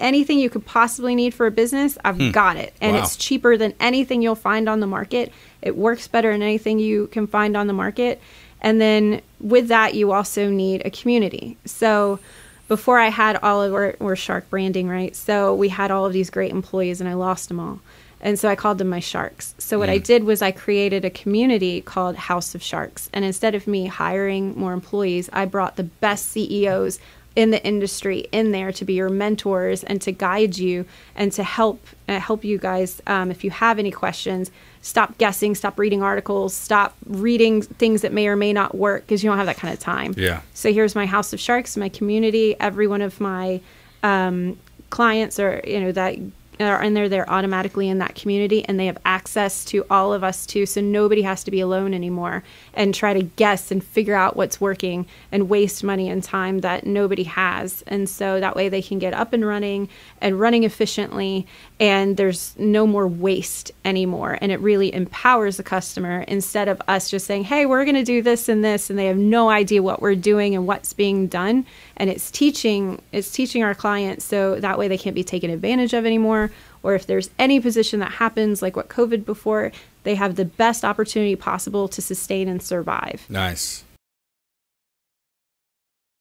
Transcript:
anything you could possibly need for a business, I've hmm. got it. And Wow. it's cheaper than anything you'll find on the market. It works better than anything you can find on the market. And then with that, you also need a community. So before I had all of our, we're Shark branding, right? So we had all of these great employees and I lost them all. And so I called them my sharks. So what I hmm. did was I created a community called House of Sharks. And instead of me hiring more employees, I brought the best CEOs in the industry in there to be your mentors and to guide you and to help uh, help you guys um, if you have any questions stop guessing stop reading articles stop reading things that may or may not work because you don't have that kind of time Yeah. so here's my house of sharks my community every one of my um, clients are you know that are in there they're automatically in that community and they have access to all of us too so nobody has to be alone anymore and try to guess and figure out what's working and waste money and time that nobody has. And so that way they can get up and running and running efficiently and there's no more waste anymore. And it really empowers the customer. Instead of us just saying hey we're going to do this and this and they have no idea what we're doing and what's being done and it's teaching it's teaching our clients so that way they can't be taken advantage of anymore or if there's any position that happens like what covid before they have the best opportunity possible to sustain and survive Nice.